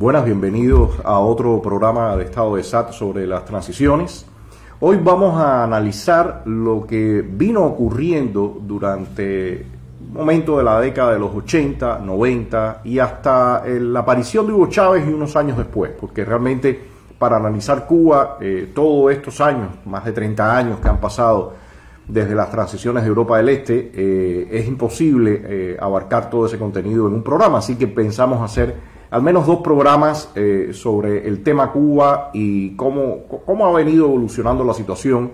Buenas, bienvenidos a otro programa de Estado de SAT sobre las transiciones. Hoy vamos a analizar lo que vino ocurriendo durante un momento de la década de los 80, 90 y hasta la aparición de Hugo Chávez y unos años después, porque realmente para analizar Cuba, eh, todos estos años, más de 30 años que han pasado desde las transiciones de Europa del Este, eh, es imposible eh, abarcar todo ese contenido en un programa, así que pensamos hacer al menos dos programas eh, sobre el tema Cuba y cómo, cómo ha venido evolucionando la situación.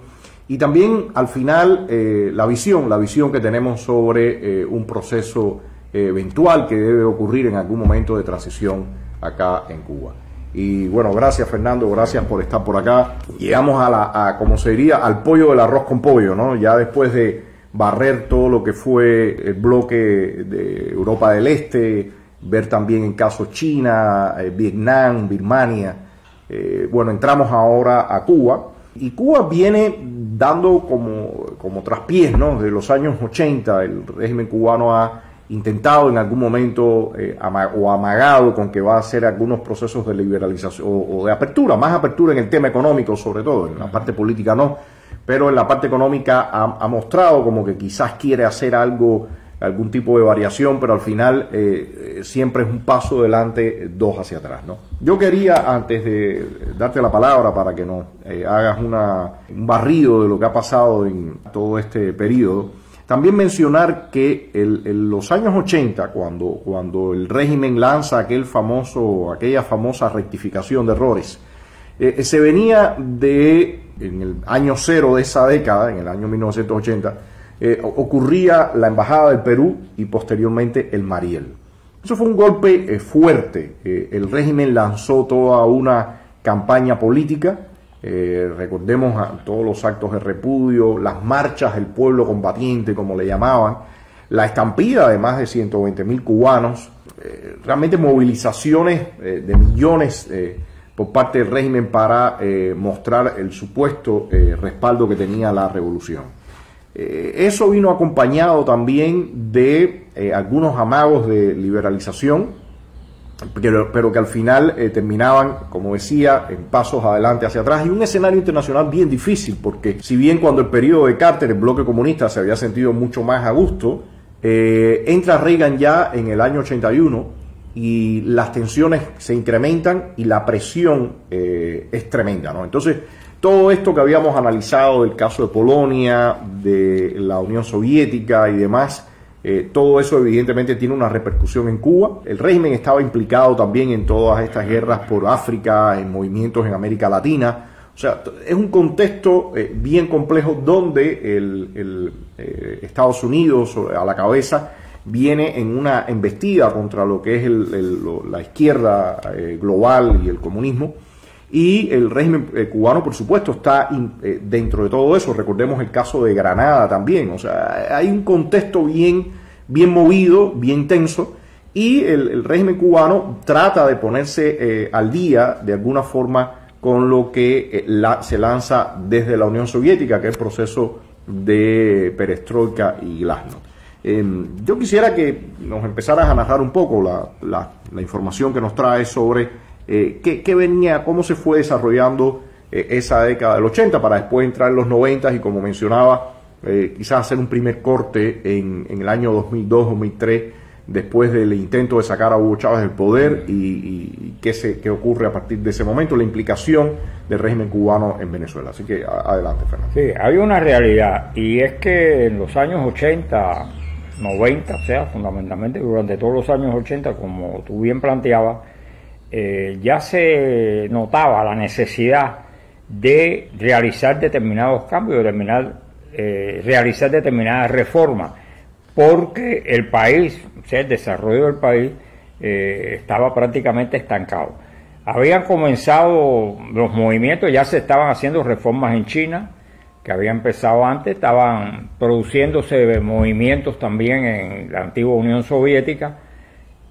Y también al final eh, la visión, la visión que tenemos sobre eh, un proceso eventual que debe ocurrir en algún momento de transición acá en Cuba. Y bueno, gracias Fernando, gracias por estar por acá. Llegamos a la, a, como se diría, al pollo del arroz con pollo, ¿no? Ya después de barrer todo lo que fue el bloque de Europa del Este, ver también en caso China, eh, Vietnam, Birmania. Eh, bueno, entramos ahora a Cuba y Cuba viene dando como, como traspiés, ¿no? De los años 80 el régimen cubano ha intentado en algún momento eh, o amagado con que va a hacer algunos procesos de liberalización o, de apertura, más apertura en el tema económico sobre todo, en la parte política no, pero en la parte económica ha mostrado como que quizás quiere hacer algo algún tipo de variación, pero al final eh, siempre es un paso delante, dos hacia atrás. ¿no? Yo quería, antes de darte la palabra para que nos eh, hagas una, un barrido de lo que ha pasado en todo este periodo, también mencionar que en los años 80, cuando, cuando el régimen lanza aquel famoso, aquella famosa rectificación de errores, eh, se venía de, en el año cero de esa década, en el año 1980, eh, ocurría la Embajada del Perú y posteriormente el Mariel. Eso fue un golpe eh, fuerte. Eh, el régimen lanzó toda una campaña política. recordemos a todos los actos de repudio, las marchas del pueblo combatiente, como le llamaban, la estampida de más de 120 mil cubanos, realmente movilizaciones de millones por parte del régimen para mostrar el supuesto respaldo que tenía la revolución. Eh, eso vino acompañado también de eh, algunos amagos de liberalización, pero, que al final eh, terminaban, como decía, en pasos adelante hacia atrás y un escenario internacional bien difícil, porque si bien cuando el periodo de Carter, el bloque comunista, se había sentido mucho más a gusto, entra Reagan ya en el año 81 y las tensiones se incrementan y la presión es tremenda, ¿no? Entonces, todo esto que habíamos analizado del caso de Polonia, de la Unión Soviética y demás, eh, todo eso evidentemente tiene una repercusión en Cuba. El régimen estaba implicado también en todas estas guerras por África, en movimientos en América Latina. O sea, es un contexto eh, bien complejo donde el, eh, Estados Unidos a la cabeza viene en una embestida contra lo que es la izquierda global y el comunismo y el régimen eh, cubano, por supuesto, está eh, dentro de todo eso. Recordemos el caso de Granada también. O sea, hay un contexto bien, bien movido, bien tenso. Y el, régimen cubano trata de ponerse eh, al día de alguna forma con lo que se lanza desde la Unión Soviética, que es el proceso de perestroika y glasnost. Em, yo quisiera que nos empezaras a narrar un poco la, la información que nos trae sobre eh, ¿qué, venía, cómo se fue desarrollando eh, esa década del 80 para después entrar en los 90 y como mencionaba, eh, quizás hacer un primer corte en, el año 2002-2003 después del intento de sacar a Hugo Chávez del poder y, qué, se, qué ocurre a partir de ese momento, la implicación del régimen cubano en Venezuela. Así que adelante, Fernando. Sí, hay una realidad y es que en los años 80, 90, o sea, fundamentalmente durante todos los años 80, como tú bien planteabas, eh, ya se notaba la necesidad de realizar determinados cambios, de eh, realizar determinadas reformas, porque el país, o sea, el desarrollo del país, eh, estaba prácticamente estancado. Habían comenzado los movimientos, ya se estaban haciendo reformas en China, que había empezado antes, estaban produciéndose movimientos también en la antigua Unión Soviética,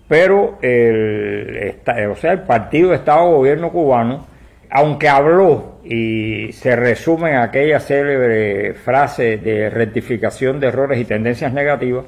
pero el, o sea, el Partido de Estado Gobierno cubano, aunque habló y se resume en aquella célebre frase de rectificación de errores y tendencias negativas,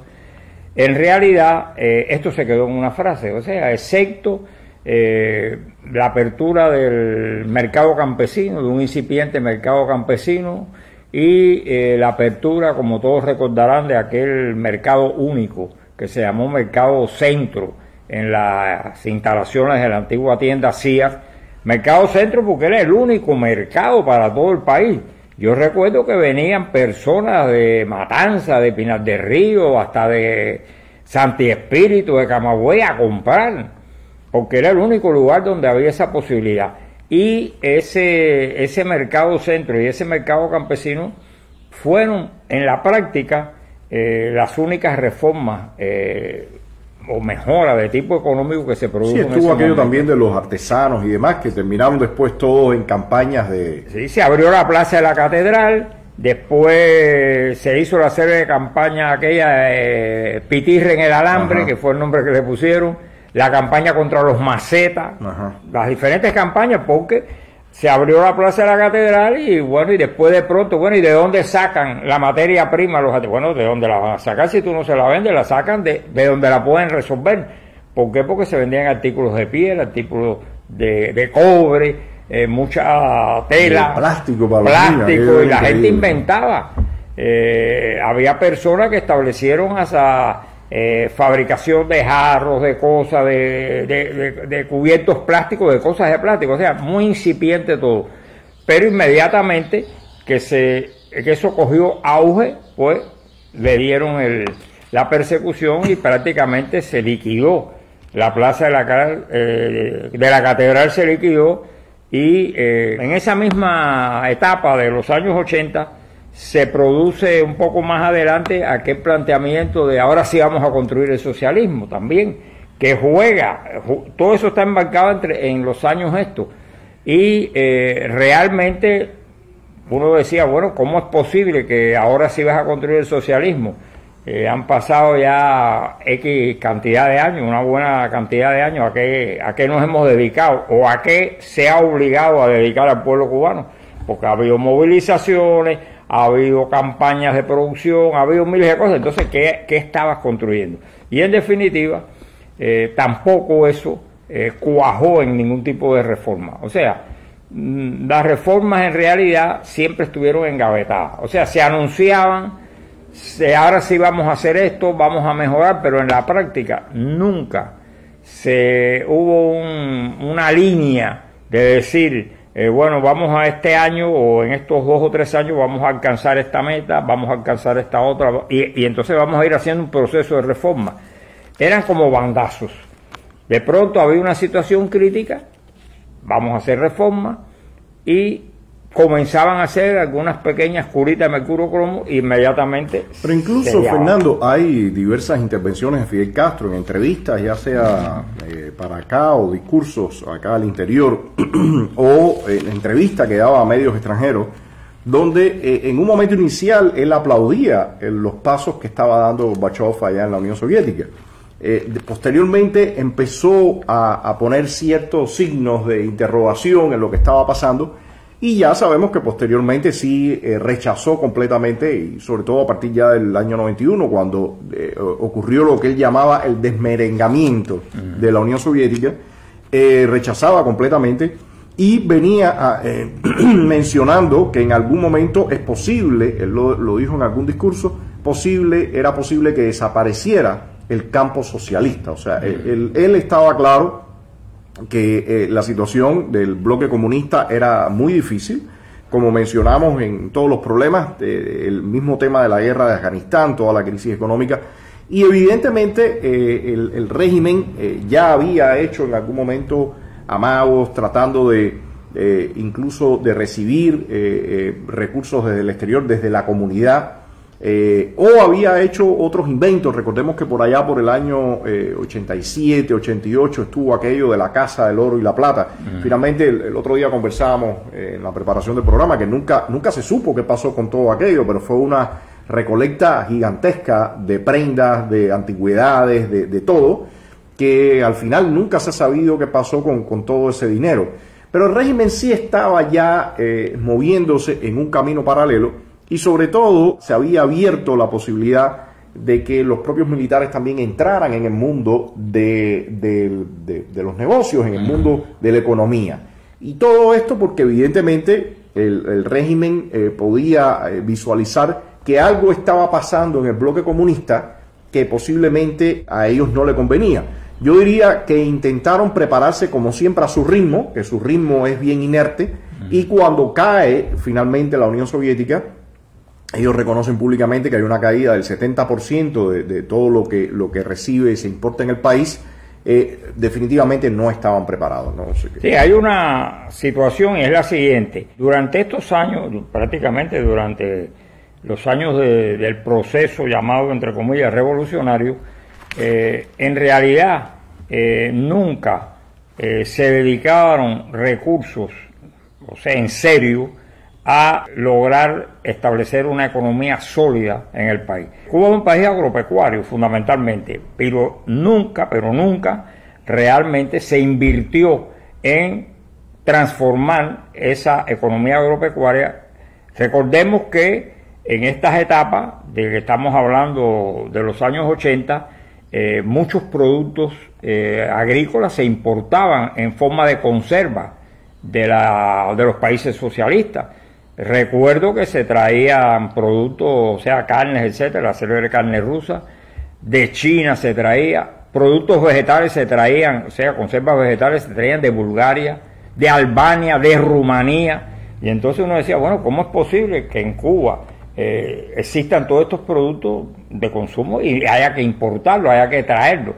en realidad eh, esto se quedó en una frase, o sea, excepto eh, la apertura del mercado campesino, de un incipiente mercado campesino, y eh, la apertura, como todos recordarán, de aquel mercado único que se llamó Mercado Centro en las instalaciones de la antigua tienda CIA. Mercado Centro porque era el único mercado para todo el país. Yo recuerdo que venían personas de Matanza, de Pinar del Río, hasta de Santi Espíritu, de Camagüey a comprar, porque era el único lugar donde había esa posibilidad. Y ese, ese mercado centro y ese mercado campesino fueron en la práctica eh, las únicas reformas eh, o mejora de tipo económico que se produjo. Sí, estuvo aquello también de los artesanos y demás, que terminaron después todos en campañas de... Sí, se abrió la plaza de la catedral, después se hizo la serie de campañas aquella de Pitirre en el alambre, que fue el nombre que le pusieron, la campaña contra los macetas, las diferentes campañas, porque se abrió la plaza de la catedral y bueno, y después de pronto, bueno, ¿y de dónde sacan la materia prima los Bueno, ¿de dónde la van a sacar? Si tú no se la vendes, la sacan de, de donde la pueden resolver. ¿Por qué? Porque se vendían artículos de piel, artículos de, de cobre, eh, mucha tela, plástico para plástico, y la gente inventaba. Eh, había personas que establecieron hasta eh, fabricación de jarros, de cosas, de, cubiertos plásticos, de cosas de plástico, o sea, muy incipiente todo. Pero inmediatamente que, se, que eso cogió auge, pues le dieron el, la persecución y prácticamente se liquidó. La plaza de la, eh, de la catedral se liquidó y eh, en esa misma etapa de los años 80, se produce un poco más adelante aquel planteamiento de ahora sí vamos a construir el socialismo también, que juega, todo eso está embarcado entre, en los años estos. Y eh, realmente uno decía, bueno, ¿cómo es posible que ahora sí vas a construir el socialismo? Eh, han pasado ya X cantidad de años, una buena cantidad de años, ¿a qué, ¿a qué nos hemos dedicado? ¿O a qué se ha obligado a dedicar al pueblo cubano? Porque ha habido movilizaciones, ha habido campañas de producción, ha habido miles de cosas. Entonces, ¿qué, estabas construyendo? Y en definitiva, eh, tampoco eso eh, cuajó en ningún tipo de reforma. O sea, mm, las reformas en realidad siempre estuvieron engavetadas. O sea, se anunciaban, ahora sí vamos a hacer esto, vamos a mejorar, pero en la práctica nunca se hubo una línea de decir, eh, bueno, vamos a este año o en estos dos o tres años vamos a alcanzar esta meta, vamos a alcanzar esta otra, y, entonces vamos a ir haciendo un proceso de reforma. Eran como bandazos. De pronto había una situación crítica, vamos a hacer reforma, y comenzaban a hacer algunas pequeñas curitas de mercurio cromo inmediatamente. Pero incluso, Fernando, hay diversas intervenciones de Fidel Castro en entrevistas, ya sea eh, para acá o discursos acá al interior, o en entrevistas que daba a medios extranjeros, donde eh, en un momento inicial él aplaudía eh, los pasos que estaba dando Gorbachev allá en la Unión Soviética. posteriormente empezó a poner ciertos signos de interrogación en lo que estaba pasando y ya sabemos que posteriormente sí eh, rechazó completamente, y sobre todo a partir ya del año 91, cuando eh, ocurrió lo que él llamaba el desmerengamiento de la Unión Soviética, eh, rechazaba completamente y venía mencionando que en algún momento es posible, él lo, dijo en algún discurso, posible, era posible que desapareciera el campo socialista. O sea, él, él estaba claro que eh, la situación del bloque comunista era muy difícil, como mencionamos en todos los problemas, el mismo tema de la guerra de Afganistán, toda la crisis económica, y evidentemente eh, el, régimen eh, ya había hecho en algún momento amagos tratando de incluso de recibir recursos desde el exterior, desde la comunidad, eh, o había hecho otros inventos. Recordemos que por allá, por el año 87, eh, 88, estuvo aquello de la Casa del Oro y la Plata. Finalmente, el, otro día conversábamos eh, en la preparación del programa que nunca, nunca se supo qué pasó con todo aquello, pero fue una recolecta gigantesca de prendas, de antigüedades, de, todo, que al final nunca se ha sabido qué pasó con, con todo ese dinero. Pero el régimen sí estaba ya moviéndose en un camino paralelo y sobre todo se había abierto la posibilidad de que los propios militares también entraran en el mundo de, los negocios, en el mundo de la economía. Y todo esto porque evidentemente el, régimen eh, podía eh, visualizar que algo estaba pasando en el bloque comunista que posiblemente a ellos no le convenía. Yo diría que intentaron prepararse como siempre a su ritmo, que su ritmo es bien inerte, y cuando cae finalmente la Unión Soviética, ellos reconocen públicamente que hay una caída del 70% de, de todo lo que, lo que recibe y se importa en el país. Eh, definitivamente no estaban preparados. Sí, hay una situación y es la siguiente. Durante estos años, prácticamente durante los años del proceso llamado, entre comillas, revolucionario, eh, en realidad eh, nunca se dedicaron recursos, o sea, en serio, a lograr establecer una economía sólida en el país. Cuba es un país agropecuario fundamentalmente, pero nunca, pero nunca realmente se invirtió en transformar esa economía agropecuaria. Recordemos que en estas etapas de que estamos hablando de los años 80, eh, muchos productos eh, agrícolas se importaban en forma de conserva de, la, de los países socialistas. Recuerdo que se traían productos, o sea, carnes, etcétera, célebre carne rusa, de China se traía, productos vegetales se traían, o sea, conservas vegetales se traían de Bulgaria, de Albania, de Rumanía, y entonces uno decía, bueno, ¿cómo es posible que en Cuba eh, existan todos estos productos de consumo y haya que importarlos, haya que traerlos?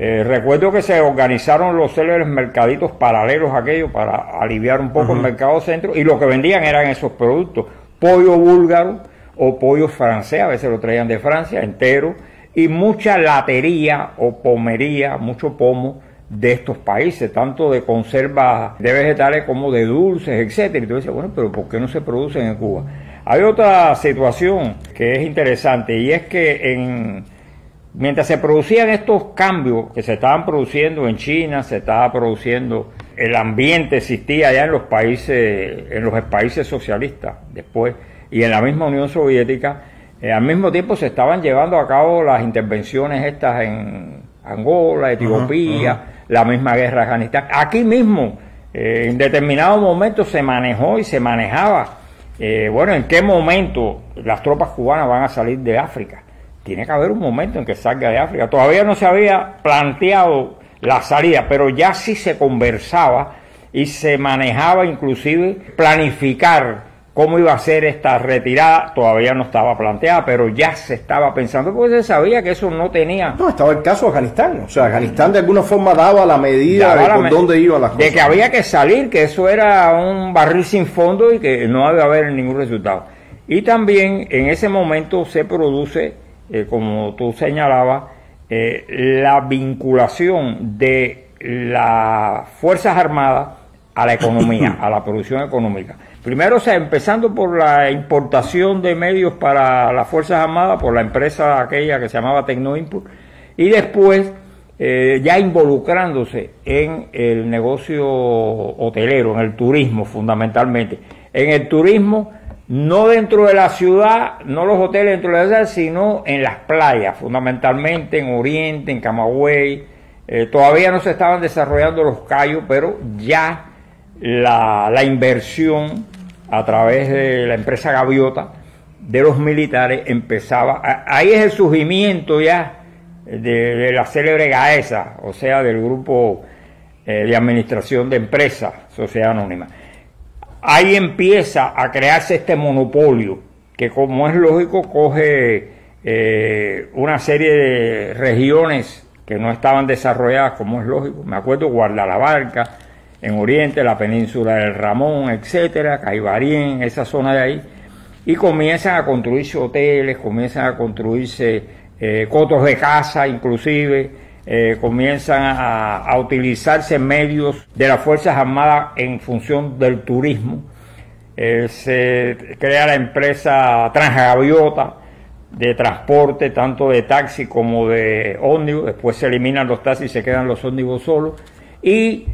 Eh, recuerdo que se organizaron los célebres mercaditos paralelos a aquello para aliviar un poco el mercado centro y lo que vendían eran esos productos, pollo búlgaro o pollo francés, a veces lo traían de Francia entero, y mucha latería o pomería, mucho pomo de estos países, tanto de conservas de vegetales como de dulces, etcétera. Y tú dices, bueno, pero ¿por qué no se producen en Cuba? Hay otra situación que es interesante y es que en mientras se producían estos cambios que se estaban produciendo en China, se estaba produciendo, el ambiente existía ya en los países, en los países socialistas después, y en la misma Unión Soviética, eh, al mismo tiempo se estaban llevando a cabo las intervenciones estas en Angola, Etiopía, la misma guerra de Afganistán. Aquí mismo, eh, en determinado momento se manejó y se manejaba, eh, bueno, en qué momento las tropas cubanas van a salir de África tiene que haber un momento en que salga de África. Todavía no se había planteado la salida, pero ya sí se conversaba y se manejaba inclusive planificar cómo iba a ser esta retirada. Todavía no estaba planteada, pero ya se estaba pensando, porque se sabía que eso no tenía... No, estaba el caso de Afganistán. O sea, Afganistán de alguna forma daba la medida de por dónde iban las cosas. De que había que salir, que eso era un barril sin fondo y que no había haber ningún resultado. Y también en ese momento se produce eh, como tú señalabas, eh, la vinculación de las Fuerzas Armadas a la economía, a la producción económica. Primero, o sea, empezando por la importación de medios para las Fuerzas Armadas, por la empresa aquella que se llamaba Tecnoinput, y después eh, ya involucrándose en el negocio hotelero, en el turismo fundamentalmente. En el turismo no dentro de la ciudad, no los hoteles dentro de la ciudad, sino en las playas, fundamentalmente en Oriente, en Camagüey. Eh, todavía no se estaban desarrollando los callos, pero ya la, inversión a través de la empresa Gaviota de los militares empezaba. ahí es el surgimiento ya de, la célebre GAESA, o sea, del grupo eh, de administración de empresas, Sociedad Anónima ahí empieza a crearse este monopolio que como es lógico coge eh, una serie de regiones que no estaban desarrolladas como es lógico. Me acuerdo Guardalabarca, en Oriente, la península del Ramón, etcétera, Caibarien, esa zona de ahí, y comienzan a construirse hoteles, comienzan a construirse eh, cotos de casa inclusive, eh, comienzan a, utilizarse medios de las Fuerzas Armadas en función del turismo. Eh, se crea la empresa Transgaviota de transporte, tanto de taxi como de ómnibus. Después se eliminan los taxis y se quedan los ómnibus solos. Y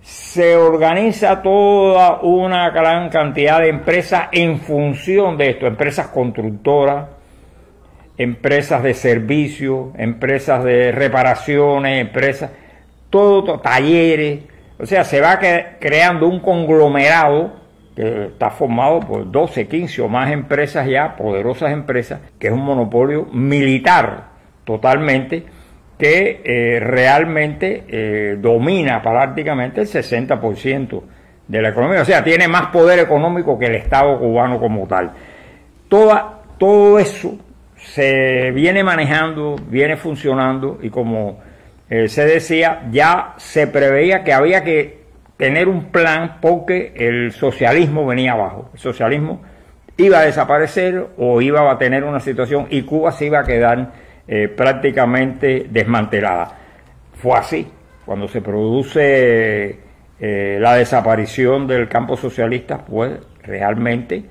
se organiza toda una gran cantidad de empresas en función de esto, empresas constructoras, empresas de servicio, empresas de reparaciones, empresas, todo, talleres, o sea, se va creando un conglomerado que está formado por 12, 15 o más empresas ya, poderosas empresas, que es un monopolio militar totalmente, que eh, realmente eh, domina prácticamente el 60% de la economía, o sea, tiene más poder económico que el Estado cubano como tal. Toda, todo eso se viene manejando, viene funcionando y como eh, se decía, ya se preveía que había que tener un plan porque el socialismo venía abajo. El socialismo iba a desaparecer o iba a tener una situación y Cuba se iba a quedar eh, prácticamente desmantelada. Fue así. Cuando se produce eh, la desaparición del campo socialista, pues realmente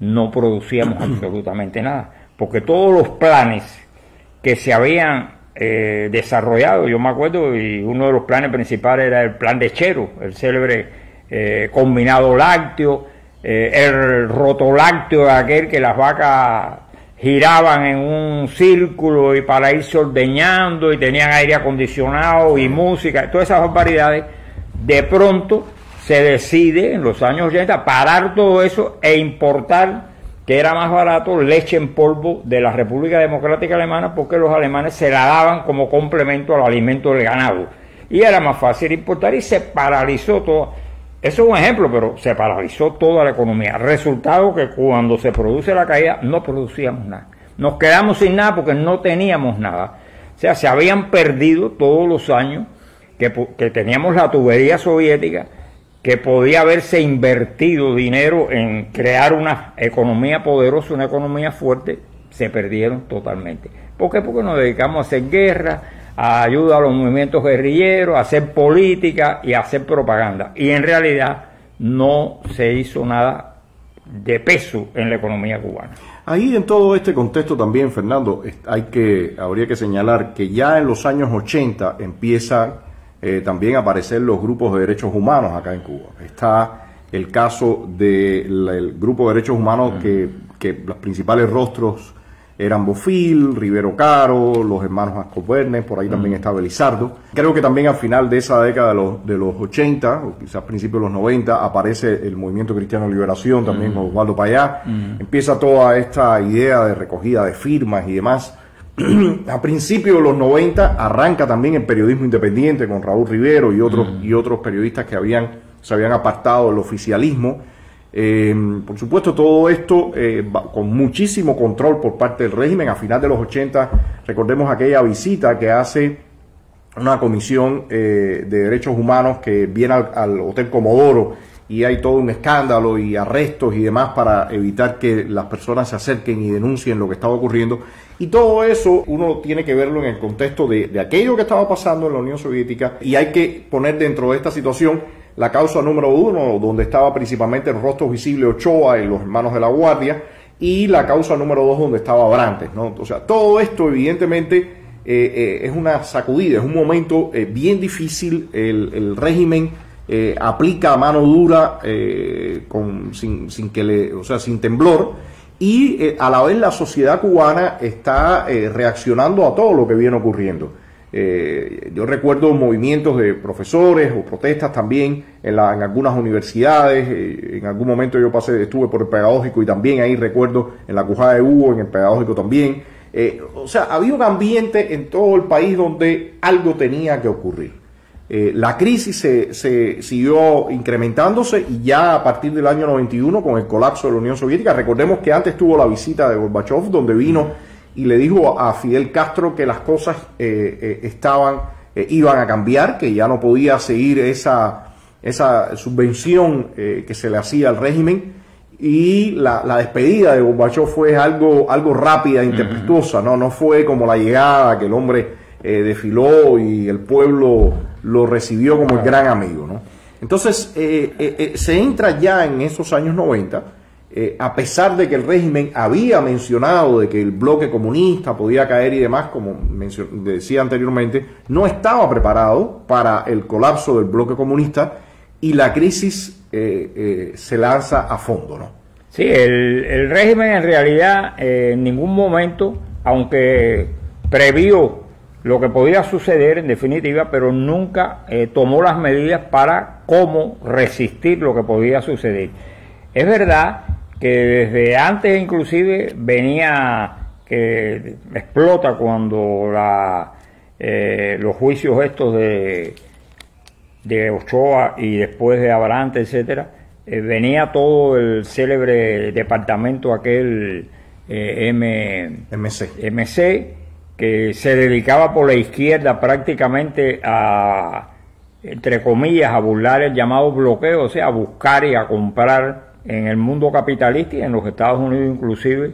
no producíamos absolutamente nada. Porque todos los planes que se habían eh, desarrollado. Yo me acuerdo, y uno de los planes principales era el plan de Chero, el célebre eh, combinado lácteo, eh, el rotolácteo, aquel que las vacas giraban en un círculo y para irse ordeñando y tenían aire acondicionado y música, todas esas barbaridades, de pronto se decide en los años 80 parar todo eso e importar que era más barato leche en polvo de la República Democrática Alemana porque los alemanes se la daban como complemento al alimento del ganado. Y era más fácil importar y se paralizó todo. Eso es un ejemplo, pero se paralizó toda la economía. Resultado que cuando se produce la caída no producíamos nada. Nos quedamos sin nada porque no teníamos nada. O sea, se habían perdido todos los años que, que teníamos la tubería soviética que podía haberse invertido dinero en crear una economía poderosa, una economía fuerte, se perdieron totalmente. ¿Por qué? Porque nos dedicamos a hacer guerra, a ayudar a los movimientos guerrilleros, a hacer política y a hacer propaganda. Y en realidad no se hizo nada de peso en la economía cubana. Ahí en todo este contexto también, Fernando, hay que, habría que señalar que ya en los años 80 empieza eh, también aparecer los grupos de derechos humanos acá en Cuba. Está el caso del grupo de derechos humanos que, que, los principales rostros eran Bofil, Rivero Caro, los hermanos Ascobernes, por ahí también está Belizardo. Creo que también al final de esa década de los, de los 80, o quizás principios de los 90, aparece el Movimiento Cristiano de Liberación, también con Osvaldo Payá. Empieza toda esta idea de recogida de firmas y demás a principios de los 90 arranca también el periodismo independiente con Raúl Rivero y otros, mm. y otros periodistas que habían, se habían apartado del oficialismo. Eh, por supuesto, todo esto eh, con muchísimo control por parte del régimen. A final de los 80, recordemos aquella visita que hace una comisión eh, de derechos humanos que viene al Hotel Comodoro y hay todo un escándalo y arrestos y demás para evitar que las personas se acerquen y denuncien lo que estaba ocurriendo. Y todo eso uno tiene que verlo en el contexto de, aquello que estaba pasando en la Unión Soviética y hay que poner dentro de esta situación la causa número uno, donde estaba principalmente el rostro visible Ochoa y los hermanos de la Guardia, y la causa número dos, donde estaba Abrantes. ¿no? O sea, todo esto evidentemente eh, eh, es una sacudida, es un momento eh, bien difícil. El, régimen aplica a mano dura con, sin, sin, que le, o sea, sin temblor y eh, a la vez la sociedad cubana está reaccionando a todo lo que viene ocurriendo. yo recuerdo movimientos de profesores o protestas también en, la, en algunas universidades. en algún momento yo pasé, estuve por el pedagógico y también ahí recuerdo en la Cujada de Hugo, en el pedagógico también. o sea, había un ambiente en todo el país donde algo tenía que ocurrir. Eh, la crisis se, siguió incrementándose y ya a partir del año 91 con el colapso de la Unión Soviética, recordemos que antes tuvo la visita de Gorbachev donde vino y le dijo a Fidel Castro que las cosas eh, eh, estaban, iban a cambiar, que ya no podía seguir esa, esa subvención que se le hacía al régimen. Y la, despedida de Gorbachev fue algo, algo rápida e impetuosa, ¿no? no fue como la llegada que el hombre desfiló y el pueblo lo recibió como el gran amigo. ¿no? Entonces, eh, eh, eh, se entra ya en esos años 90, a pesar de que el régimen había mencionado de que el bloque comunista podía caer y demás, como decía anteriormente, no estaba preparado para el colapso del bloque comunista y la crisis se lanza a fondo. ¿no? Sí, el, el régimen en realidad en ningún momento aunque previó lo que podía suceder en definitiva, pero nunca eh, tomó las medidas para cómo resistir lo que podía suceder. Es verdad que desde antes inclusive venía que explota cuando la, eh, los juicios estos de, de Ochoa y después de Abrante, etcétera, eh, venía todo el célebre departamento aquel MC. MC que se dedicaba por la izquierda prácticamente a, entre comillas, a burlar el llamado bloqueo, o sea, a buscar y a comprar en el mundo capitalista y en los Estados Unidos inclusive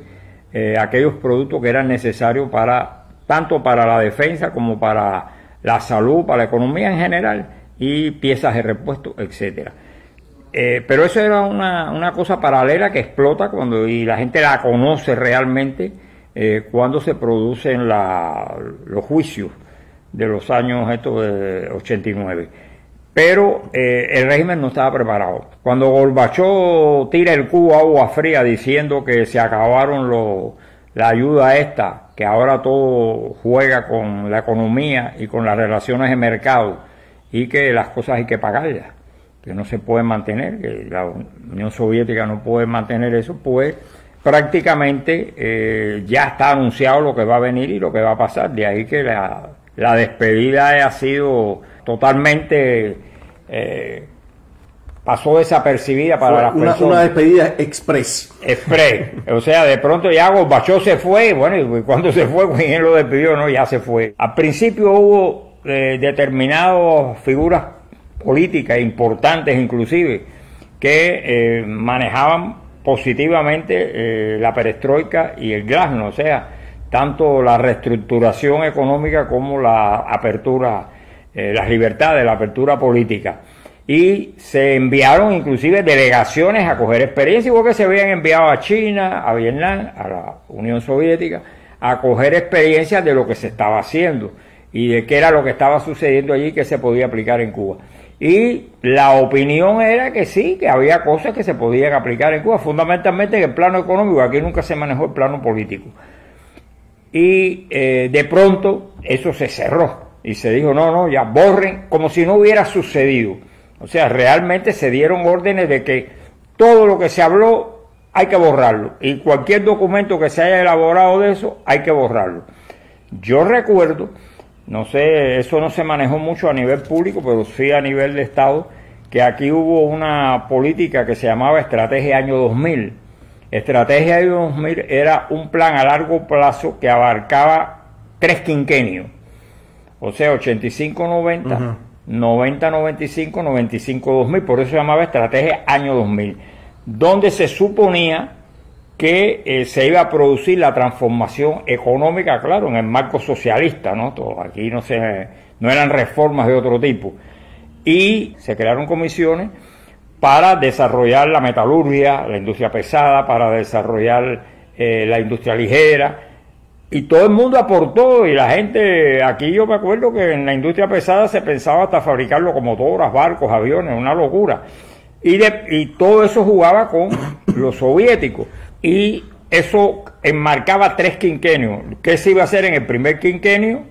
eh, aquellos productos que eran necesarios para tanto para la defensa como para la salud, para la economía en general y piezas de repuesto, etcétera. Eh, pero eso era una, una, cosa paralela que explota cuando y la gente la conoce realmente eh, cuando se producen los juicios de los años estos de 89. Pero eh, el régimen no estaba preparado. Cuando Gorbachov tira el cubo a agua fría diciendo que se acabaron la ayuda esta, que ahora todo juega con la economía y con las relaciones de mercado y que las cosas hay que pagarlas, que no se pueden mantener, que la Unión Soviética no puede mantener eso, pues prácticamente eh, ya está anunciado lo que va a venir y lo que va a pasar. De ahí que la, despedida ha sido totalmente... Eh, pasó desapercibida para las una, personas. Una despedida express. Express. o sea, de pronto ya Gorbachov se fue, bueno, y cuando se fue, ¿quién lo despidió? No, ya se fue. Al principio hubo eh, determinadas figuras políticas importantes inclusive que manejaban positivamente eh, la perestroika y el glasno, o sea, tanto la reestructuración económica como la apertura, eh, las libertades, la apertura política. Y se enviaron inclusive delegaciones a coger experiencia, igual que se habían enviado a China, a Vietnam, a la Unión Soviética, a coger experiencias de lo que se estaba haciendo y de qué era lo que estaba sucediendo allí que se podía aplicar en Cuba. Y la opinión era que sí, que había cosas que se podían aplicar en Cuba, fundamentalmente en el plano económico, aquí nunca se manejó el plano político. Y eh, de pronto eso se cerró y se dijo, no, no, ya borren, como si no hubiera sucedido. O sea, realmente se dieron órdenes de que todo lo que se habló hay que borrarlo. Y cualquier documento que se haya elaborado de eso hay que borrarlo. Yo recuerdo no sé, eso no se manejó mucho a nivel público, pero sí a nivel de Estado, que aquí hubo una política que se llamaba Estrategia Año 2000. Estrategia Año 2000 era un plan a largo plazo que abarcaba tres quinquenios, o sea, 85-90, 90-95, 95-2000, por eso se llamaba Estrategia Año 2000, donde se suponía que eh, se iba a producir la transformación económica, claro, en el marco socialista, ¿no? Todo, aquí no, se, no eran reformas de otro tipo. Y se crearon comisiones para desarrollar la metalurgia, la industria pesada, para desarrollar eh, la industria ligera. Y todo el mundo aportó y la gente, aquí yo me acuerdo que en la industria pesada se pensaba hasta fabricar locomotoras, barcos, aviones, una locura. Y, de, y todo eso jugaba con los soviéticos y eso enmarcaba tres quinquenios. ¿Qué se iba a hacer en el primer quinquenio?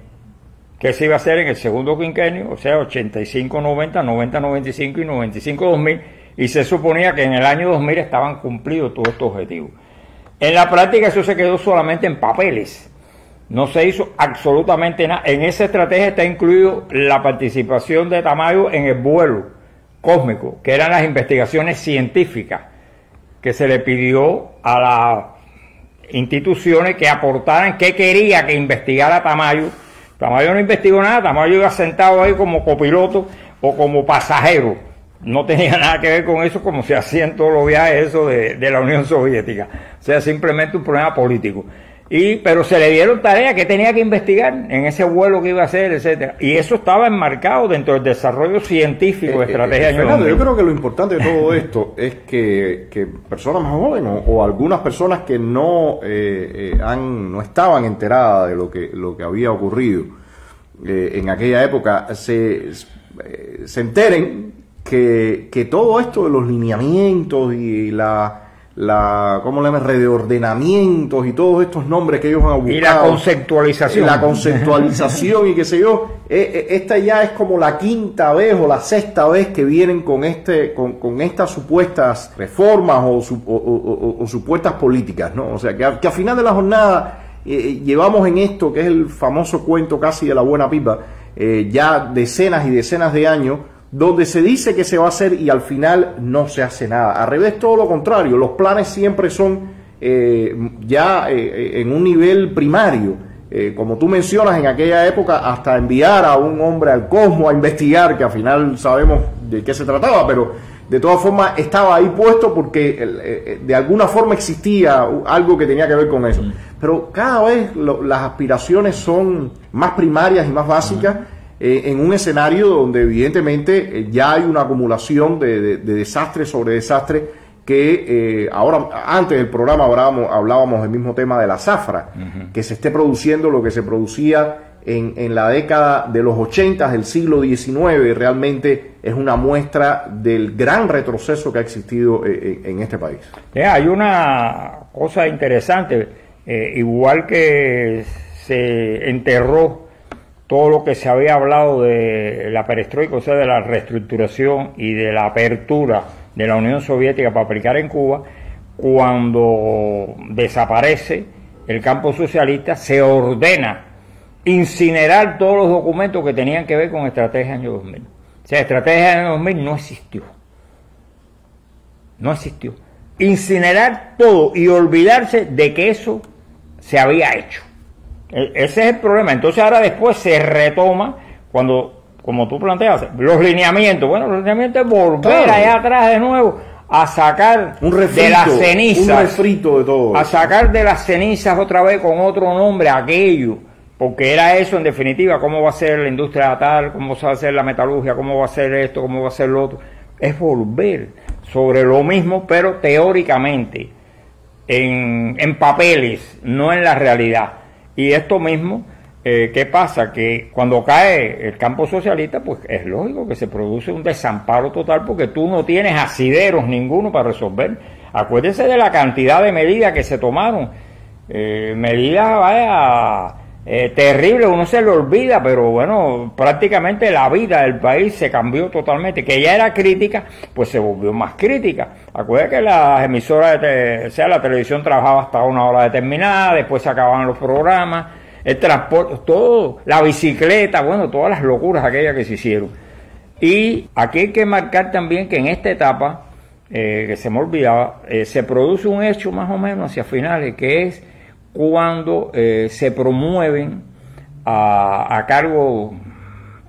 ¿Qué se iba a hacer en el segundo quinquenio? O sea, 85-90, 90-95 y 95-2000. Y se suponía que en el año 2000 estaban cumplidos todos estos objetivos. En la práctica eso se quedó solamente en papeles. No se hizo absolutamente nada. En esa estrategia está incluido la participación de Tamayo en el vuelo cósmico, que eran las investigaciones científicas que se le pidió a las instituciones que aportaran qué quería que investigara Tamayo. Tamayo no investigó nada, Tamayo iba sentado ahí como copiloto o como pasajero. No tenía nada que ver con eso como se hacían todos los viajes de la Unión Soviética. O sea, simplemente un problema político. Y, pero se le dieron tareas que tenía que investigar en ese vuelo que iba a hacer, etcétera. Y eso estaba enmarcado dentro del desarrollo científico de eh, eh, estrategia. Fernando, yo creo que lo importante de todo esto es que, que personas más jóvenes o, algunas personas que no eh, han, no estaban enteradas de lo que lo que había ocurrido en aquella época se, se enteren que, que todo esto de los lineamientos y la la ¿cómo le llaman? reordenamientos y todos estos nombres que ellos han buscado. Y la conceptualización. La conceptualización y qué sé yo. Eh, eh, esta ya es como la quinta vez o la sexta vez que vienen con este con, con estas supuestas reformas o, supuestas políticas, ¿no? O sea, que, a, que al final de la jornada eh, llevamos en esto, que es el famoso cuento casi de la buena pipa, ya decenas y decenas de años donde se dice que se va a hacer y al final no se hace nada. Al revés, todo lo contrario, los planes siempre son eh, ya eh, en un nivel primario. Eh, como tú mencionas, en aquella época hasta enviar a un hombre al cosmos a investigar, que al final sabemos de qué se trataba, pero de todas formas estaba ahí puesto porque de alguna forma existía algo que tenía que ver con eso. Pero cada vez las aspiraciones son más primarias y más básicas. Eh, en un escenario donde evidentemente eh, ya hay una acumulación de, desastre sobre desastre que eh, ahora, antes del programa hablábamos, hablábamos del mismo tema de la zafra, que se esté produciendo lo que se producía en, en, la década de los 80 del siglo XIX, realmente es una muestra del gran retroceso que ha existido en este país. hay una cosa interesante, igual que se enterró todo lo que se había hablado de la perestroika, o sea, de la reestructuración y de la apertura de la Unión Soviética para aplicar en Cuba, cuando desaparece el campo socialista, se ordena incinerar todos los documentos que tenían que ver con Estrategia Año 2000. O sea, Estrategia Año 2000 no existió. No existió. Incinerar todo y olvidarse de que eso se había hecho. E, ese es el problema. Entonces ahora después se retoma cuando, como tú planteas, los lineamientos. Bueno, los lineamientos es volver allá atrás de nuevo a sacar de las cenizas. de todo. A sacar de las cenizas otra vez con otro nombre aquello. Porque era eso en definitiva, cómo va a ser la industria tal, cómo va a ser la metalurgia, cómo va a ser esto, cómo va a ser lo otro. Es volver sobre lo mismo, pero teóricamente, en, en papeles, no en la realidad. Y esto mismo, eh, ¿qué pasa? Que cuando cae el campo socialista, pues es lógico que se produce un desamparo total porque tú no tienes asideros ninguno para resolver. Acuérdense de la cantidad de medidas que se tomaron. Eh, medidas, vaya, eh, terribles, uno se lo olvida, pero bueno, prácticamente la vida del país se cambió totalmente. Que ya era crítica, pues se volvió más crítica. Acuérdense que las emisoras, de, o sea, la televisión trabajaba hasta una hora determinada, después se acababan los programas, el transporte, todo, la bicicleta, bueno, todas las locuras aquellas que se hicieron. Y aquí hay que marcar también que en esta etapa, eh, que se me olvidaba, eh, se produce un hecho más o menos hacia finales, que es cuando eh, se promueven a, a cargo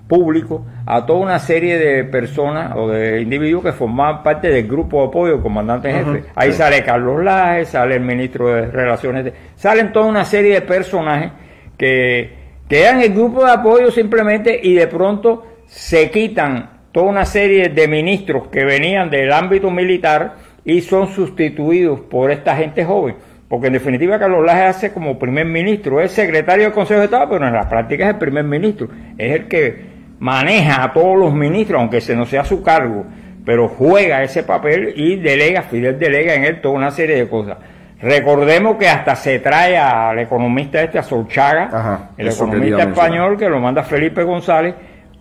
público a toda una serie de personas o de individuos que formaban parte del grupo de apoyo del comandante jefe. Ahí sale Carlos Laje, sale el ministro de Relaciones, salen toda una serie de personajes que quedan en el grupo de apoyo simplemente y de pronto se quitan toda una serie de ministros que venían del ámbito militar y son sustituidos por esta gente joven. Porque en definitiva Carlos Laje hace como primer ministro, es secretario del Consejo de Estado, pero en la práctica es el primer ministro. Es el que maneja a todos los ministros, aunque se no sea su cargo, pero juega ese papel y delega, Fidel delega en él toda una serie de cosas. Recordemos que hasta se trae al economista este, a Solchaga, el economista español, que lo manda Felipe González,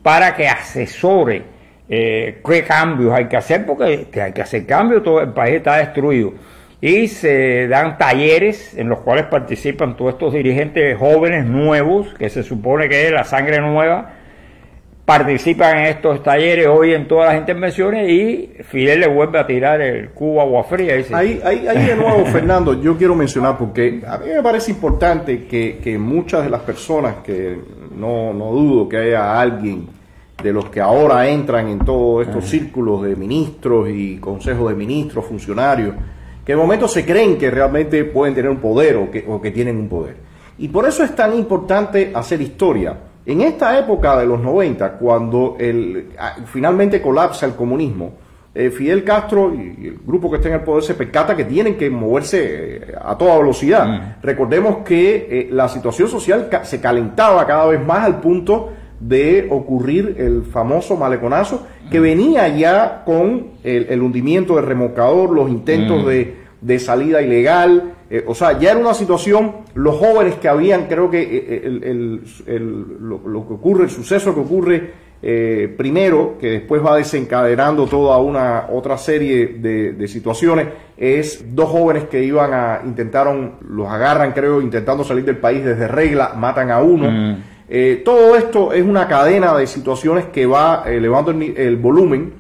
para que asesore eh, qué cambios hay que hacer, porque hay que hacer cambios, todo el país está destruido. Y se dan talleres en los cuales participan todos estos dirigentes jóvenes nuevos, que se supone que es la sangre nueva, participan en estos talleres hoy en todas las intervenciones y Fidel le vuelve a tirar el cubo agua fría. Ahí, ahí, ahí, de nuevo, Fernando, yo quiero mencionar porque a mí me parece importante que, que muchas de las personas, que no, no dudo que haya alguien de los que ahora entran en todos estos círculos de ministros y consejos de ministros, funcionarios, que de momento se creen que realmente pueden tener un poder o que, o que tienen un poder. Y por eso es tan importante hacer historia en esta época de los 90, cuando el, finalmente colapsa el comunismo, eh, Fidel Castro y el grupo que está en el poder se percata que tienen que moverse eh, a toda velocidad. Mm. Recordemos que eh, la situación social se calentaba cada vez más al punto de ocurrir el famoso maleconazo que venía ya con el, hundimiento del remolcador, los intentos mm. de de salida ilegal. Eh, o sea, ya era una situación, los jóvenes que habían, creo que eh, el, lo, que ocurre, el suceso que ocurre eh, primero, que después va desencadenando toda una otra serie de, situaciones, es dos jóvenes que iban a, intentaron, los agarran, creo, intentando salir del país desde regla, matan a uno. Mm. Todo esto es una cadena de situaciones que va elevando el volumen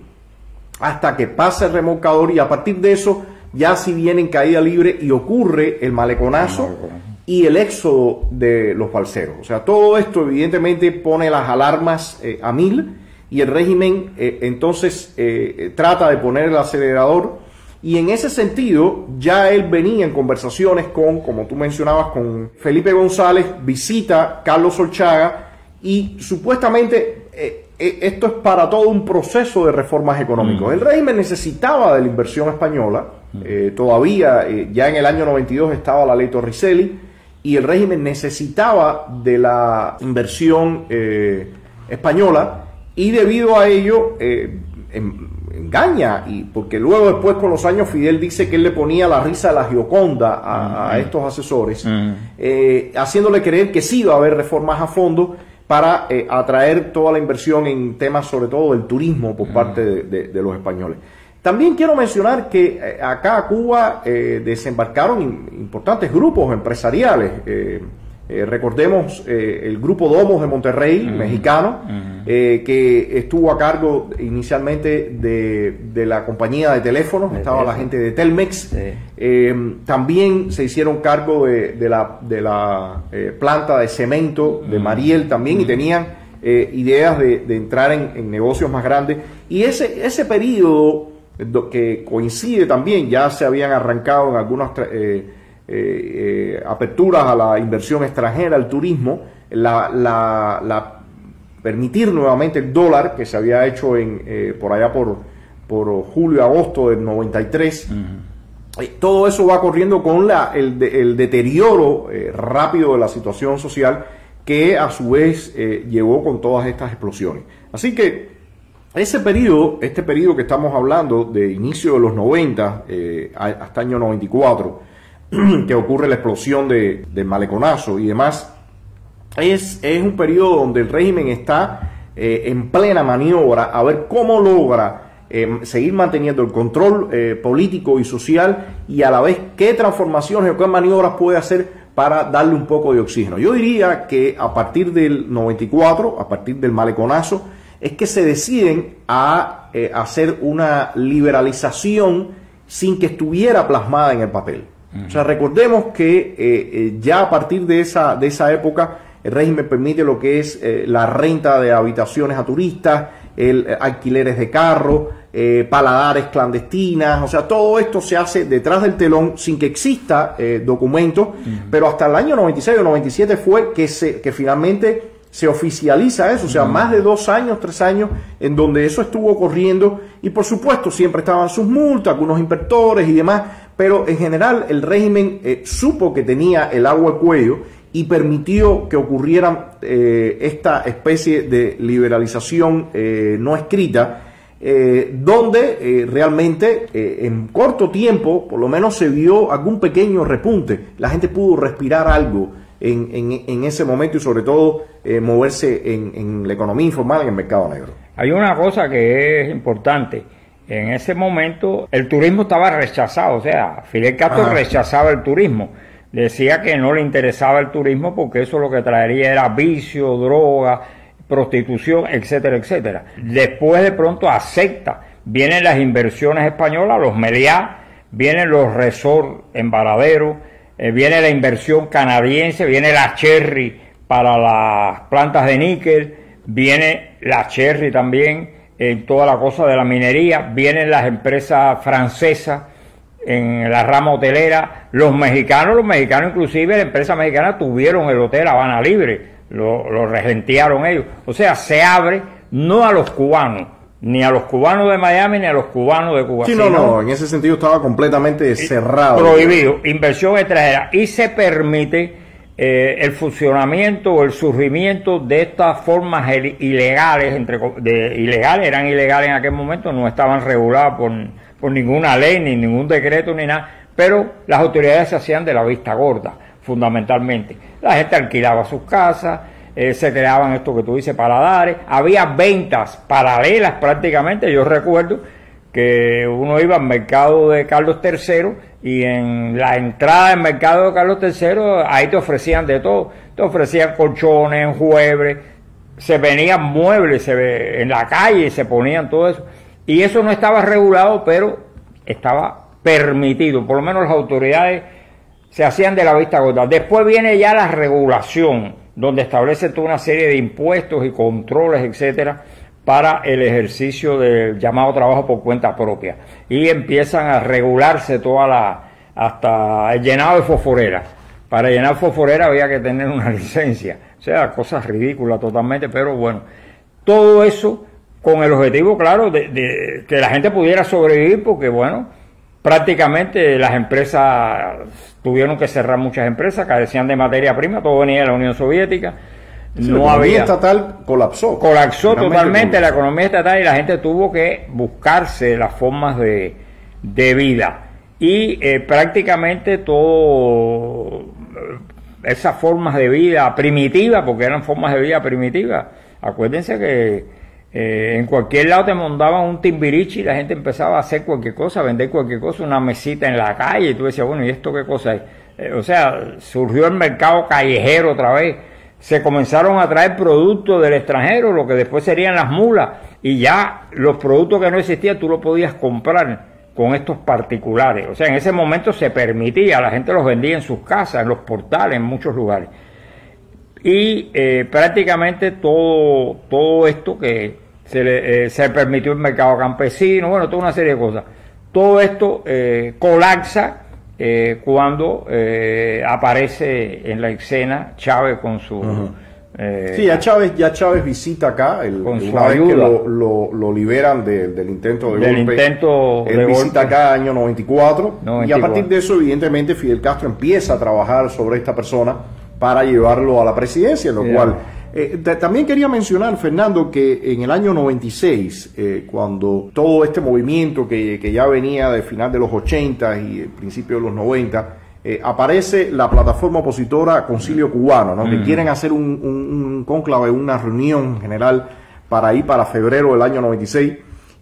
hasta que pasa el remolcador y a partir de eso ya si viene en caída libre y ocurre el maleconazo y el éxodo de los falseros. O sea, todo esto evidentemente pone las alarmas eh, a mil y el régimen eh, entonces eh, trata de poner el acelerador y en ese sentido ya él venía en conversaciones con, como tú mencionabas, con Felipe González, visita Carlos Olchaga y supuestamente esto es para todo un proceso de reformas económicas. Mm. El régimen necesitaba de la inversión española, eh, todavía eh, ya en el año 92 estaba la ley Torricelli y el régimen necesitaba de la inversión eh, española y debido a ello em, engaña y porque luego después con los años Fidel dice que él le ponía la risa a la Gioconda a, estos asesores haciéndole creer que sí iba a haber reformas a fondo para atraer toda la inversión en temas sobre todo del turismo por parte de los españoles. También quiero mencionar que eh, acá a Cuba eh, desembarcaron importantes grupos empresariales. Eh, recordemos el grupo Domos de Monterrey, mexicano, que estuvo a cargo inicialmente de, la compañía de teléfonos, estaba la gente de Telmex. también se hicieron cargo de, la, de la planta de cemento de Mariel también y tenían ideas de, entrar en, en, negocios más grandes. Y ese, ese periodo que coincide también, ya se habían arrancado en algunas eh, eh, eh, aperturas a la inversión extranjera, al turismo, la, permitir nuevamente el dólar que se había hecho en, por allá por, por julio-agosto del 93. Todo eso va corriendo con la, el, el deterioro rápido de la situación social que a su vez llevó con todas estas explosiones. Así que ese periodo, este periodo que estamos hablando de inicio de los 90 eh, hasta año 94, que ocurre la explosión de, del maleconazo y demás, es, es un periodo donde el régimen está eh, en plena maniobra a ver cómo logra eh, seguir manteniendo el control político y social y a la vez qué transformaciones o qué maniobras puede hacer para darle un poco de oxígeno. Yo diría que a partir del 94, a partir del maleconazo, es que se deciden a eh, hacer una liberalización sin que estuviera plasmada en el papel. O sea, recordemos que eh, eh, ya a partir de esa, de esa época el régimen permite lo que es la renta de habitaciones a turistas, el, alquileres de carros, paladares clandestinas, o sea, todo esto se hace detrás del telón sin que exista documento, pero hasta el año 96 o 97 fue que, se, que finalmente se oficializa eso, o sea, más de dos años, tres años, en donde eso estuvo corriendo. Y por supuesto siempre estaban sus multas, algunos inspectores y demás, pero en general el régimen eh, supo que tenía el agua al cuello y permitió que ocurriera eh, esta especie de liberalización eh, no escrita, donde realmente en corto tiempo por lo menos se vio algún pequeño repunte, la gente pudo respirar algo en, en, ese momento y sobre todo moverse en, la economía informal, en el mercado negro. Hay una cosa que es importante. En ese momento el turismo estaba rechazado, o sea, Fidel Castro rechazaba el turismo. Decía que no le interesaba el turismo porque eso lo que traería era vicio, droga, prostitución, etcétera, etcétera. Después de pronto acepta, vienen las inversiones españolas, los Meliá, vienen los resorts en Varadero, eh, viene la inversión canadiense, viene la Cherry para las plantas de níquel, viene la Cherry también en toda la cosa de la minería, vienen las empresas francesas en la rama hotelera, los mexicanos, los mexicanos inclusive, la empresa mexicana tuvieron el hotel Habana Libre, lo, lo regentearon ellos, o sea, se abre no a los cubanos, ni a los cubanos de Miami ni a los cubanos de Cuba. Sí, no, no, en ese sentido estaba completamente cerrado. Prohibido, inversión extranjera. Y se permite eh, el funcionamiento o el surgimiento de estas formas ilegales, entre, ilegales, eran ilegales en aquel momento, no estaban reguladas por, por ninguna ley, ni ningún decreto, ni nada, pero las autoridades se hacían de la vista gorda, fundamentalmente. La gente alquilaba sus casas, eh, se creaban esto que tú dices, paladares, había ventas paralelas prácticamente, yo recuerdo que uno iba al mercado de Carlos III y en la entrada del mercado de Carlos III ahí te ofrecían de todo, te ofrecían colchones, jueves, se venían muebles se en la calle, se ponían todo eso. Y eso no estaba regulado, pero estaba permitido. Por lo menos las autoridades se hacían de la vista gorda. Después viene ya la regulación, donde establece toda una serie de impuestos y controles, etcétera, para el ejercicio del llamado trabajo por cuenta propia. Y empiezan a regularse toda la, hasta el llenado de fosforera. Para llenar fosforera había que tener una licencia. O sea, cosas ridículas totalmente, pero bueno, todo eso con el objetivo, claro, de, que la gente pudiera sobrevivir, porque bueno, prácticamente las empresas tuvieron que cerrar muchas empresas, carecían de materia prima, todo venía de la Unión Soviética. No la economía estatal colapsó. Colapsó totalmente la economía estatal y la gente tuvo que buscarse las formas de, de vida. Y eh, prácticamente todo esas formas de vida primitivas, porque eran formas de vida primitivas. Acuérdense que eh, en cualquier lado te montaban un timbirichi y la gente empezaba a hacer cualquier cosa, a vender cualquier cosa, una mesita en la calle, y tú decías, bueno, ¿y esto qué cosa es? Eh, o sea, surgió el mercado callejero otra vez, se comenzaron a traer productos del extranjero, lo que después serían las mulas, y ya los productos que no existían tú los podías comprar con estos particulares. O sea, en ese momento se permitía, la gente los vendía en sus casas, en los portales, en muchos lugares. Y eh, prácticamente todo, todo esto que se, le, eh, se permitió el mercado campesino, bueno, toda una serie de cosas. Todo esto eh, colapsa cuando aparece en la escena Chávez con su... Eh, sí, ya Chávez, ya Chávez visita acá, el, una vez que lo, lo, liberan del intento de del Intento él visita acá año 94, y a partir de eso evidentemente Fidel Castro empieza a trabajar sobre esta persona para llevarlo a la presidencia, lo cual... Eh, también quería mencionar, Fernando, que en el año 96, eh, cuando todo este movimiento que, que, ya venía de final de los 80 y principio de los 90, eh, aparece la plataforma opositora Concilio Cubano, ¿no? que mm. quieren hacer un, un, conclave, una reunión general para ir para febrero del año 96.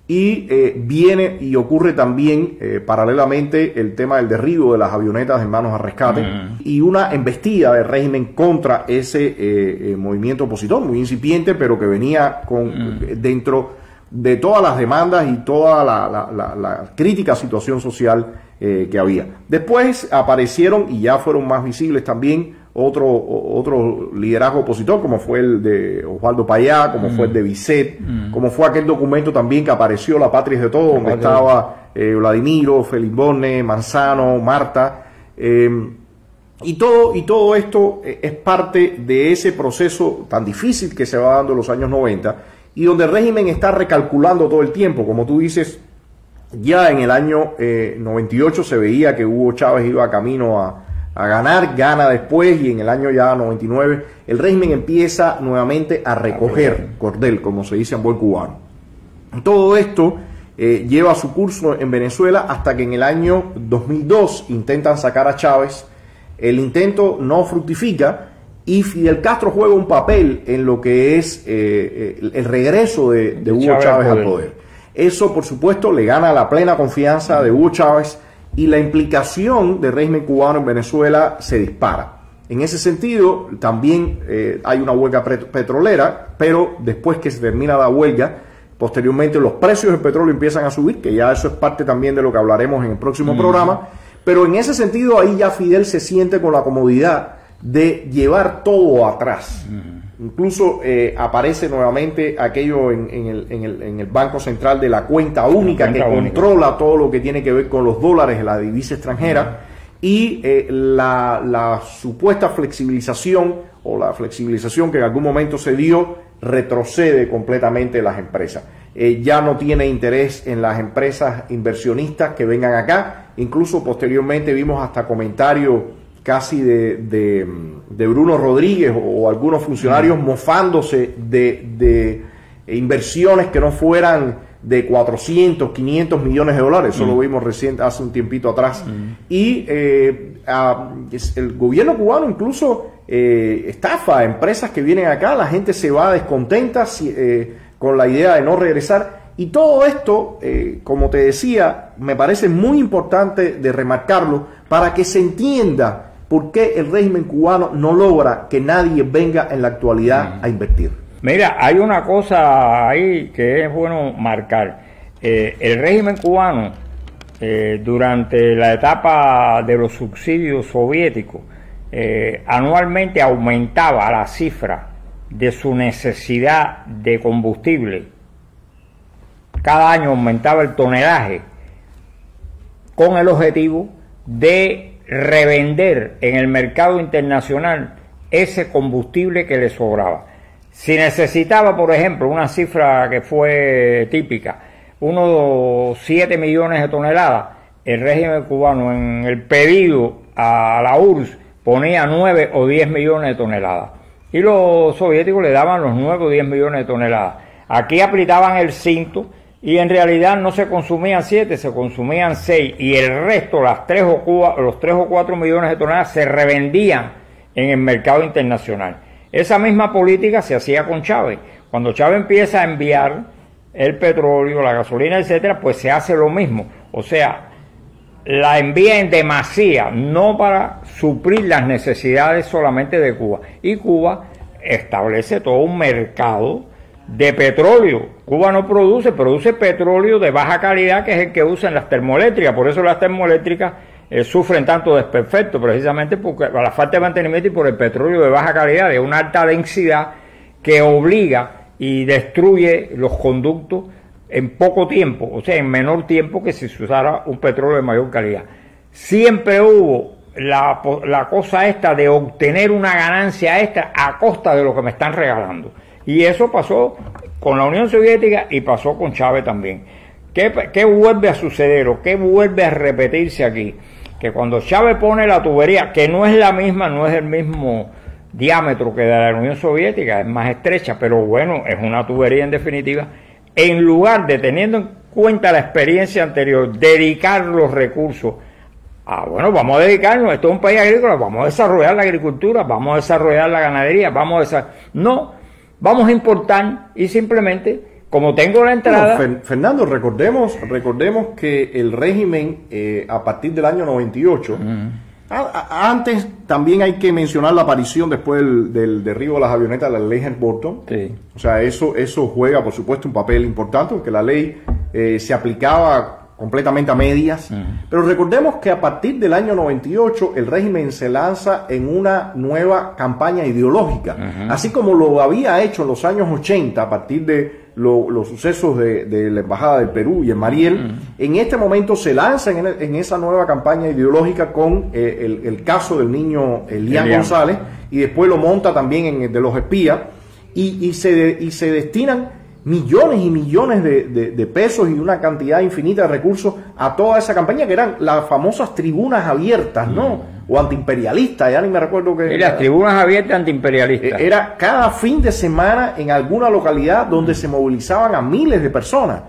Y eh, viene y ocurre también eh, paralelamente el tema del derribo de las avionetas en manos a rescate mm. y una embestida del régimen contra ese movimiento opositor, muy incipiente, pero que venía con mm. dentro de todas las demandas y toda la crítica situación social eh, que había. Después aparecieron y ya fueron más visibles también otro, otro liderazgo opositor, como fue el de Osvaldo Payá, como fue el de Bisset, mm. como fue aquel documento también que apareció La Patria de Todo, donde estaba eh, Vladimiro, Félix Borne, Manzano, Marta. Eh, y todo, y todo esto es parte de ese proceso tan difícil que se va dando en los años 90 y donde el régimen está recalculando todo el tiempo, como tú dices, ya en el año 98 eh, se veía que Hugo Chávez iba camino a, ganar, gana después y en el año ya 99 el régimen empieza nuevamente a recoger cordel, como se dice en buen cubano. Todo esto eh, lleva su curso en Venezuela hasta que en el año 2002 intentan sacar a Chávez. El intento no fructifica y Fidel Castro juega un papel en lo que es eh, el, regreso de, Hugo Chávez al poder. Eso, por supuesto, le gana la plena confianza de Hugo Chávez y la implicación del régimen cubano en Venezuela se dispara. En ese sentido, también eh, hay una huelga petrolera, pero después que se termina la huelga, posteriormente los precios del petróleo empiezan a subir, que ya eso es parte también de lo que hablaremos en el próximo programa. Pero en ese sentido, ahí ya Fidel se siente con la comodidad de llevar todo atrás. Incluso eh, aparece nuevamente aquello en, el, en, el, en, el, Banco Central de la cuenta única que controla todo lo que tiene que ver con los dólares, la divisa extranjera, y eh, la, la, supuesta flexibilización o la flexibilización que en algún momento se dio retrocede completamente las empresas. Eh, ya no tiene interés en las empresas inversionistas que vengan acá, incluso posteriormente vimos hasta comentarios casi de, de, Bruno Rodríguez o, algunos funcionarios mofándose de, de, inversiones que no fueran de 400, 500 millones de dólares, eso lo vimos recién hace un tiempito atrás. Y eh, el gobierno cubano incluso eh, estafa a empresas que vienen acá, la gente se va descontenta eh, con la idea de no regresar. Y todo esto, como te decía, me parece muy importante de remarcarlo para que se entienda por qué el régimen cubano no logra que nadie venga en la actualidad a invertir. Mira, hay una cosa ahí que es bueno marcar. Eh, el régimen cubano, eh, durante la etapa de los subsidios soviéticos, eh, anualmente aumentaba la cifra de su necesidad de combustible. Cada año aumentaba el tonelaje con el objetivo de revender en el mercado internacional ese combustible que le sobraba. Si necesitaba, por ejemplo, una cifra que fue típica, unos 7 millones de toneladas, el régimen cubano en el pedido a la URSS ponía 9 o 10 millones de toneladas. Y los soviéticos le daban los 9 o 10 millones de toneladas. Aquí apretaban el cinto y en realidad no se consumían 7, se consumían 6 y el resto, las 3 o los 3 o 4 millones de toneladas, se revendían en el mercado internacional. Esa misma política se hacía con Chávez. Cuando Chávez empieza a enviar el petróleo, la gasolina, etcétera, pues se hace lo mismo. O sea, la envía en demasía, no para suplir las necesidades solamente de Cuba. Y Cuba establece todo un mercado de petróleo. Cuba no produce, produce petróleo de baja calidad, que es el que usan las termoeléctricas. Por eso las termoeléctricas eh, sufren tanto desperfecto, precisamente porque la falta de mantenimiento y por el petróleo de baja calidad, de una alta densidad que obliga y destruye los conductos en poco tiempo, o sea, en menor tiempo que si se usara un petróleo de mayor calidad. Siempre hubo la, la cosa esta de obtener una ganancia extra a costa de lo que me están regalando. Y eso pasó con la Unión Soviética y pasó con Chávez también. ¿Qué, ¿Qué, vuelve a suceder o qué vuelve a repetirse aquí? que cuando Chávez pone la tubería, que no es la misma, no es el mismo diámetro que de la Unión Soviética, es más estrecha, pero bueno, es una tubería en definitiva, en lugar de teniendo en cuenta la experiencia anterior, dedicar los recursos a, bueno, vamos a dedicarnos, esto es un país agrícola, vamos a desarrollar la agricultura, vamos a desarrollar la ganadería, vamos a desarrollar... No, vamos a importar y simplemente como tengo la entrada... Fernando, recordemos, recordemos que el régimen eh, a partir del año 98, antes también hay que mencionar la aparición después del, derribo de las avionetas de la ley Burton. O sea, eso, eso juega por supuesto un papel importante porque la ley eh, se aplicaba completamente a medias. Pero recordemos que a partir del año 98 el régimen se lanza en una nueva campaña ideológica, así como lo había hecho en los años 80 a partir de los sucesos de, la Embajada del Perú y en Mariel. En este momento se lanza en, esa nueva campaña ideológica con eh, el, caso del niño Elian, González y después lo monta también en el de los espías y, y, se, y se destinan millones y millones de, pesos y una cantidad infinita de recursos a toda esa campaña que eran las famosas tribunas abiertas, ¿no? Mm. O antiimperialistas, ya ni me recuerdo que... Y las tribunas abiertas antiimperialistas. E, era cada fin de semana en alguna localidad donde se movilizaban a miles de personas.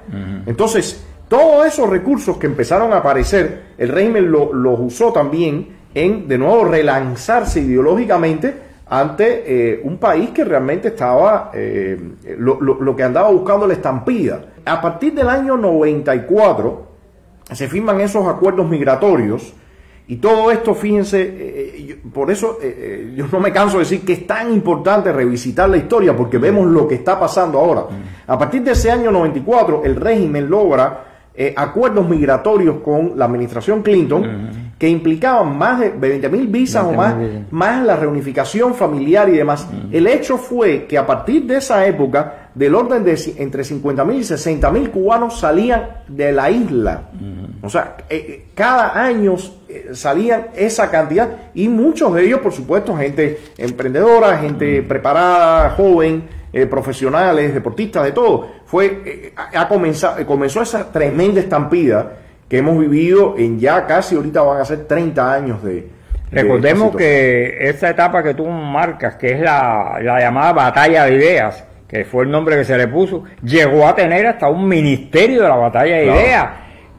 Entonces, todos esos recursos que empezaron a aparecer, el régimen los usó también en, de nuevo, relanzarse ideológicamente ante eh, un país que realmente estaba, eh, lo, que andaba buscando la estampida. A partir del año 94 se firman esos acuerdos migratorios y todo esto, fíjense, eh, por eso yo no me canso de decir que es tan importante revisitar la historia porque vemos lo que está pasando ahora. Mm. A partir de ese año 94 el régimen logra acuerdos migratorios con la administración Clinton. Mm que implicaban más de 20 mil visas o más, más la reunificación familiar y demás. El hecho fue que a partir de esa época, del orden de entre 50 mil y 60 mil cubanos salían de la isla. O sea, eh, eh, cada año eh, salían esa cantidad y muchos de ellos, por supuesto, gente emprendedora, gente preparada, joven. profesionales, deportistas, de todo. Fue, ha comenzado, comenzó esa tremenda estampida que hemos vivido en ya casi ahorita van a ser 30 años de... Recordemos que esta etapa que tú marcas, que es la, llamada batalla de ideas, que fue el nombre que se le puso, llegó a tener hasta un ministerio de la batalla de ideas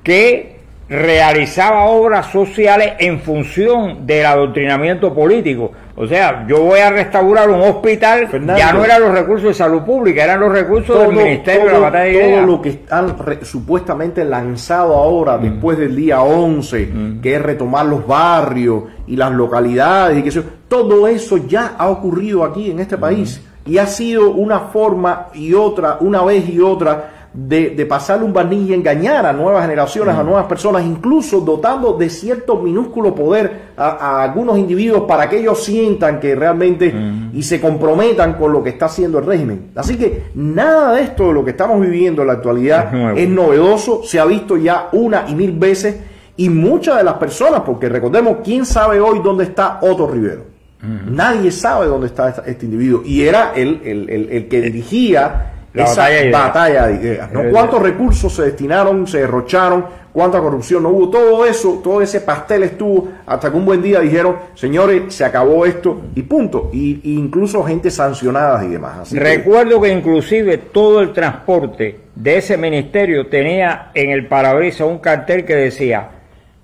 que realizaba obras sociales en función del adoctrinamiento político. O sea, yo voy a restaurar un hospital, ya no eran los recursos de salud pública, eran los recursos del Ministerio de la Batalla de. Todo lo que están supuestamente lanzado ahora, mm. después del día 11, mm. que es retomar los barrios y las localidades, y que todo eso ya ha ocurrido aquí en este país. Mm. Y ha sido una forma y otra, una vez y otra, de, de, pasarle un barniz y engañar a nuevas generaciones, a nuevas personas, incluso dotando de cierto minúsculo poder a, algunos individuos para que ellos sientan que realmente y se comprometan con lo que está haciendo el régimen. Así que nada de esto de lo que estamos viviendo en la actualidad es, novedoso, se ha visto ya una y mil veces y muchas de las personas, porque recordemos, ¿quién sabe hoy dónde está Otto Rivero? Nadie sabe dónde está este, individuo. Y era el, el, el, el que dirigía esa batalla de ideas. ¿no? ¿Cuántos recursos se destinaron, se derrocharon? ¿Cuánta corrupción no hubo? Todo eso, todo ese pastel estuvo hasta que un buen día dijeron, señores, se acabó esto y punto. Y, incluso gente sancionada y demás. Recuerdo que... inclusive todo el transporte de ese ministerio tenía en el parabrisas un cartel que decía,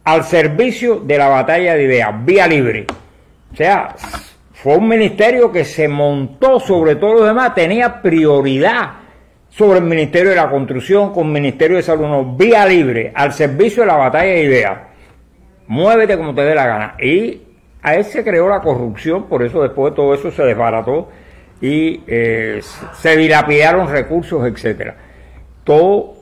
al servicio de la batalla de ideas, vía libre. O sea, fue un ministerio que se montó sobre todo lo demás, tenía prioridad sobre el Ministerio de la Construcción con Ministerio de Salud, no, vía libre, al servicio de la batalla de ideas. Muévete como te dé la gana. Y a él se creó la corrupción, por eso después de todo eso se desbarató y eh, se dilapidaron recursos, etcétera. Todo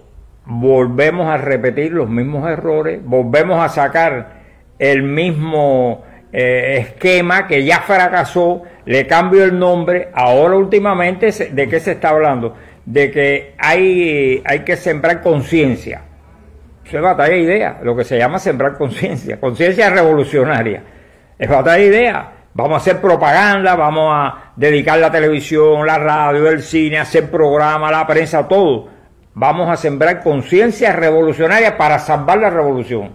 volvemos a repetir los mismos errores, volvemos a sacar el mismo eh, esquema que ya fracasó, le cambio el nombre, ahora últimamente, ¿de qué se está hablando? De que hay, hay que sembrar conciencia. Eso es batalla de ideas, lo que se llama sembrar conciencia, conciencia revolucionaria. Es batalla de ideas. Vamos a hacer propaganda, vamos a dedicar la televisión, la radio, el cine, hacer programas, la prensa, todo. Vamos a sembrar conciencia revolucionaria para salvar la revolución.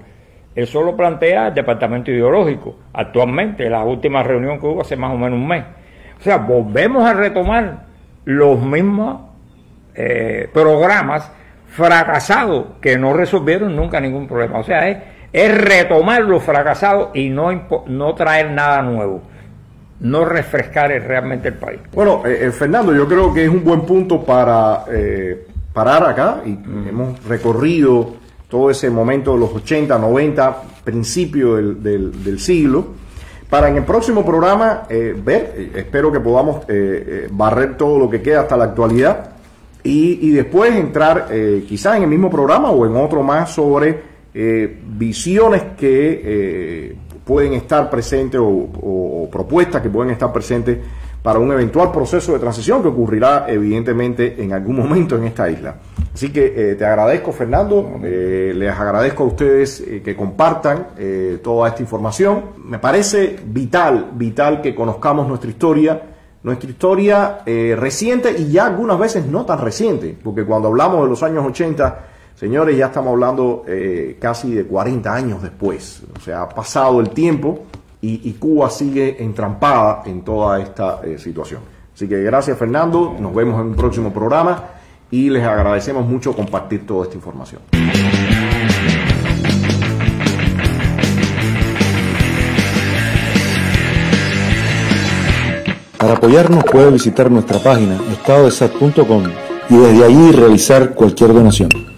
Eso lo plantea el Departamento Ideológico actualmente, la última reunión que hubo hace más o menos un mes. O sea, volvemos a retomar los mismos eh, programas fracasados que no resolvieron nunca ningún problema. O sea, es, es retomar lo fracasado y no, no traer nada nuevo. No refrescar realmente el país. Bueno, eh, eh, Fernando, yo creo que es un buen punto para parar acá y hemos recorrido todo ese momento de los 80, 90, principio del, del, siglo, para en el próximo programa ver, espero que podamos barrer todo lo que queda hasta la actualidad y, después entrar eh, quizás en el mismo programa o en otro más sobre eh, visiones que eh, pueden estar presentes o, propuestas que pueden estar presentes para un eventual proceso de transición que ocurrirá evidentemente en algún momento en esta isla. Así que te agradezco Fernando, les agradezco a ustedes que compartan toda esta información. Me parece vital, vital que conozcamos nuestra historia nuestra historia eh, reciente y ya algunas veces no tan reciente, porque cuando hablamos de los años 80, señores, ya estamos hablando eh, casi de 40 años después. O sea, ha pasado el tiempo y, Cuba sigue entrampada en toda esta eh, situación. Así que gracias Fernando, nos vemos en un próximo programa y les agradecemos mucho compartir toda esta información. Para apoyarnos puede visitar nuestra página estadodesat.com y desde allí realizar cualquier donación.